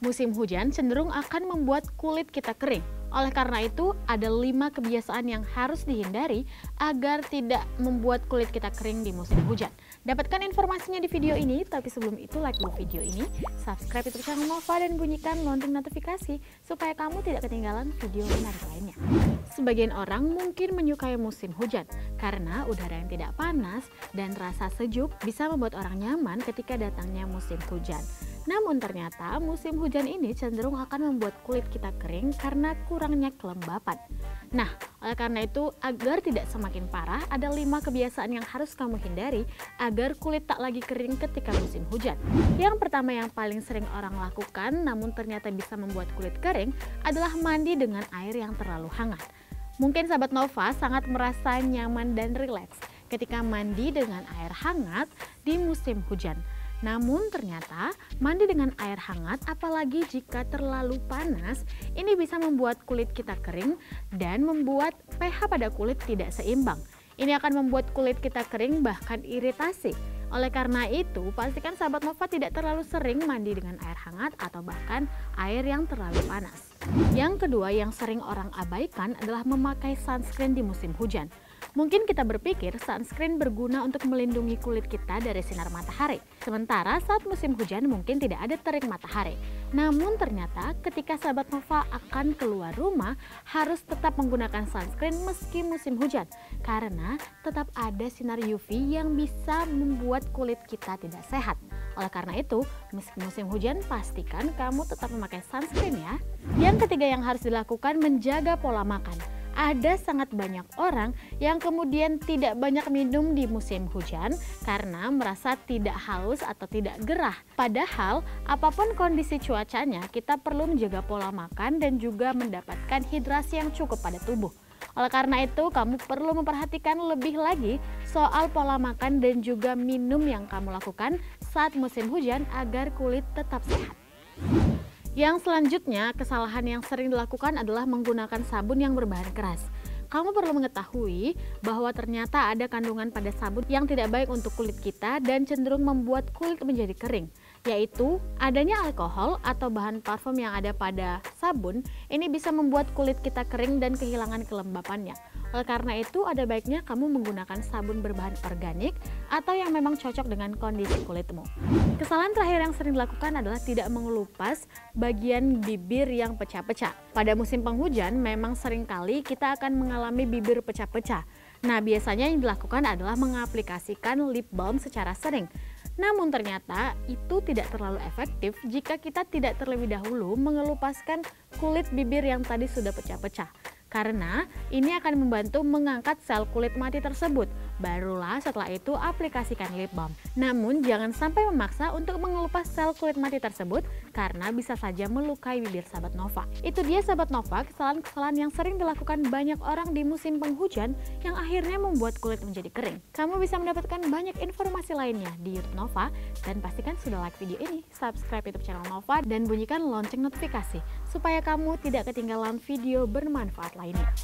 Musim hujan cenderung akan membuat kulit kita kering. Oleh karena itu, ada lima kebiasaan yang harus dihindari agar tidak membuat kulit kita kering di musim hujan. Dapatkan informasinya di video ini, tapi sebelum itu like dulu video ini, subscribe YouTube channel Nova dan bunyikan lonceng notifikasi supaya kamu tidak ketinggalan video menarik lainnya. Sebagian orang mungkin menyukai musim hujan karena udara yang tidak panas dan rasa sejuk bisa membuat orang nyaman ketika datangnya musim hujan. Namun ternyata musim hujan ini cenderung akan membuat kulit kita kering karena kurangnya kelembapan. Nah, oleh karena itu agar tidak semakin parah, ada lima kebiasaan yang harus kamu hindari agar kulit tak lagi kering ketika musim hujan. Yang pertama yang paling sering orang lakukan namun ternyata bisa membuat kulit kering adalah mandi dengan air yang terlalu hangat. Mungkin sahabat Nova sangat merasa nyaman dan rileks ketika mandi dengan air hangat di musim hujan. Namun ternyata mandi dengan air hangat apalagi jika terlalu panas ini bisa membuat kulit kita kering dan membuat pH pada kulit tidak seimbang. Ini akan membuat kulit kita kering bahkan iritasi. Oleh karena itu, pastikan sahabat Nova tidak terlalu sering mandi dengan air hangat atau bahkan air yang terlalu panas. Yang kedua yang sering orang abaikan adalah memakai sunscreen di musim hujan. Mungkin kita berpikir sunscreen berguna untuk melindungi kulit kita dari sinar matahari. Sementara saat musim hujan mungkin tidak ada terik matahari. Namun ternyata ketika sahabat Nova akan keluar rumah harus tetap menggunakan sunscreen meski musim hujan. Karena tetap ada sinar UV yang bisa membuat kulit kita tidak sehat. Oleh karena itu, meski musim hujan pastikan kamu tetap memakai sunscreen ya. Yang ketiga yang harus dilakukan menjaga pola makan ada sangat banyak orang yang kemudian tidak banyak minum di musim hujan karena merasa tidak haus atau tidak gerah. Padahal apa pun kondisi cuacanya, kita perlu menjaga pola makan dan juga mendapatkan hidrasi yang cukup pada tubuh. Oleh karena itu, kamu perlu memperhatikan lebih lagi soal pola makan dan juga minum yang kamu lakukan saat musim hujan agar kulit tetap sehat. Yang selanjutnya, kesalahan yang sering dilakukan adalah menggunakan sabun yang berbahan keras. Kamu perlu mengetahui bahwa ternyata ada kandungan pada sabun yang tidak baik untuk kulit kita dan cenderung membuat kulit menjadi kering, yaitu adanya alkohol atau bahan parfum yang ada pada sabun. Ini bisa membuat kulit kita kering dan kehilangan kelembapannya. Oleh karena itu, ada baiknya kamu menggunakan sabun berbahan organik atau yang memang cocok dengan kondisi kulitmu. Kesalahan terakhir yang sering dilakukan adalah tidak mengelupas bagian bibir yang pecah-pecah. Pada musim penghujan, memang sering kali kita akan mengalami bibir pecah-pecah. Nah, biasanya yang dilakukan adalah mengaplikasikan lip balm secara sering. Namun ternyata itu tidak terlalu efektif jika kita tidak terlebih dahulu mengelupaskan kulit bibir yang tadi sudah pecah-pecah karena ini akan membantu mengangkat sel kulit mati tersebut. Barulah setelah itu aplikasikan lip balm. Namun jangan sampai memaksa untuk mengelupas sel kulit mati tersebut karena bisa saja melukai bibir sahabat Nova. Itu dia sahabat Nova, kesalahan-kesalahan yang sering dilakukan banyak orang di musim penghujan yang akhirnya membuat kulit menjadi kering. Kamu bisa mendapatkan banyak informasi lainnya di YouTube Nova dan pastikan sudah like video ini, subscribe YouTube channel Nova dan bunyikan lonceng notifikasi supaya kamu tidak ketinggalan video bermanfaat lainnya.